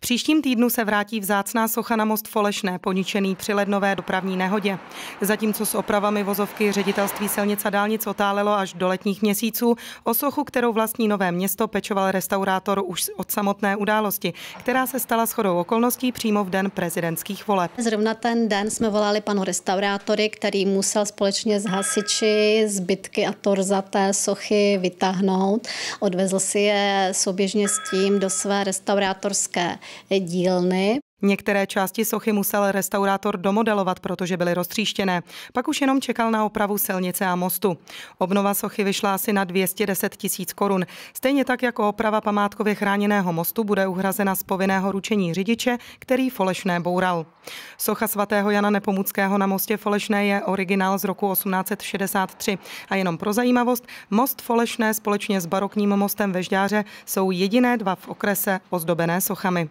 Příštím týdnu se vrátí vzácná socha na most Folešné, poničený při lednové dopravní nehodě. Zatímco s opravami vozovky ředitelství silnic a dálnic otálelo až do letních měsíců, o sochu, kterou vlastní Nové město, pečoval restaurátor už od samotné události, která se stala shodou okolností přímo v den prezidentských voleb. Zrovna ten den jsme volali panu restaurátory, který musel společně s hasiči zbytky a torza té sochy vytáhnout. Odvezl si je souběžně s tím do své restaurátorské dílny. Některé části sochy musel restaurátor domodelovat, protože byly roztříštěné. Pak už jenom čekal na opravu silnice a mostu. Obnova sochy vyšla asi na 210 tisíc korun. Stejně tak jako oprava památkově chráněného mostu bude uhrazena z povinného ručení řidiče, který Folešné boural. Socha svatého Jana Nepomuckého na mostě Folešné je originál z roku 1863. A jenom pro zajímavost, most Folešné společně s barokním mostem Vežďáře jsou jediné dva v okrese ozdobené sochami.